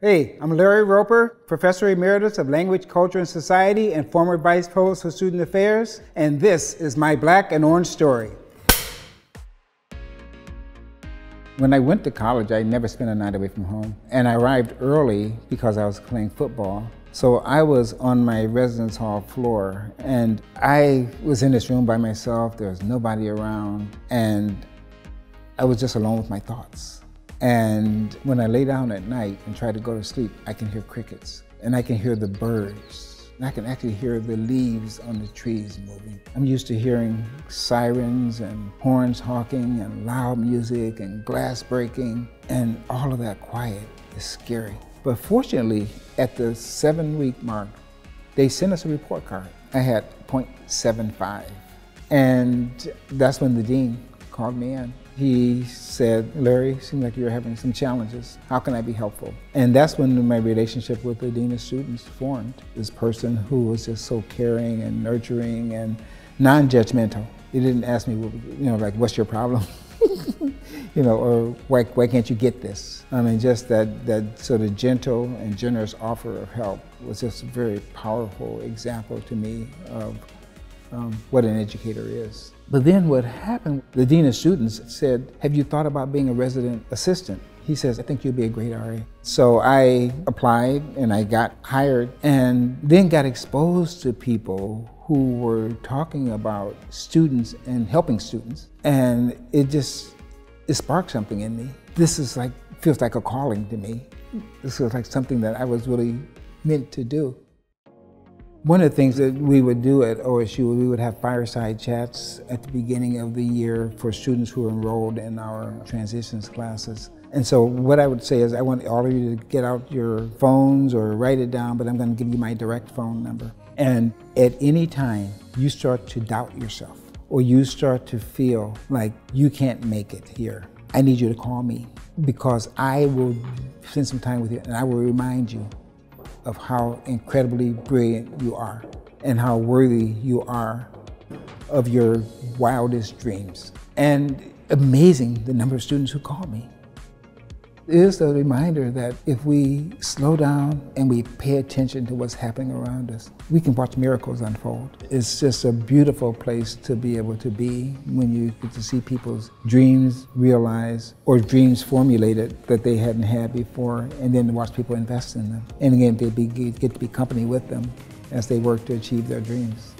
Hey, I'm Larry Roper, Professor Emeritus of Language, Culture, and Society and former Vice Provost for Student Affairs, and this is my Black and Orange story. When I went to college, I never spent a night away from home. And I arrived early because I was playing football. So I was on my residence hall floor and I was in this room by myself. There was nobody around and I was just alone with my thoughts. And when I lay down at night and try to go to sleep, I can hear crickets and I can hear the birds. And I can actually hear the leaves on the trees moving. I'm used to hearing sirens and horns honking and loud music and glass breaking and all of that quiet is scary. But fortunately, at the seven week mark, they sent us a report card. I had 0.75. And that's when the dean called me in he said, Larry, seems like you're having some challenges. How can I be helpful? And that's when my relationship with the Dean of Students formed. This person who was just so caring and nurturing and non-judgmental. He didn't ask me, you know, like, what's your problem? you know, or why, why can't you get this? I mean, just that, that sort of gentle and generous offer of help was just a very powerful example to me of um, what an educator is. But then what happened, the Dean of Students said, have you thought about being a resident assistant? He says, I think you'll be a great RA. So I applied and I got hired and then got exposed to people who were talking about students and helping students. And it just, it sparked something in me. This is like, feels like a calling to me. This feels like something that I was really meant to do. One of the things that we would do at OSU, we would have fireside chats at the beginning of the year for students who are enrolled in our transitions classes. And so what I would say is I want all of you to get out your phones or write it down, but I'm going to give you my direct phone number. And at any time you start to doubt yourself or you start to feel like you can't make it here, I need you to call me because I will spend some time with you and I will remind you of how incredibly brilliant you are and how worthy you are of your wildest dreams. And amazing the number of students who call me. Is a reminder that if we slow down and we pay attention to what's happening around us, we can watch miracles unfold. It's just a beautiful place to be able to be when you get to see people's dreams realized or dreams formulated that they hadn't had before, and then to watch people invest in them. And again, be, get to be company with them as they work to achieve their dreams.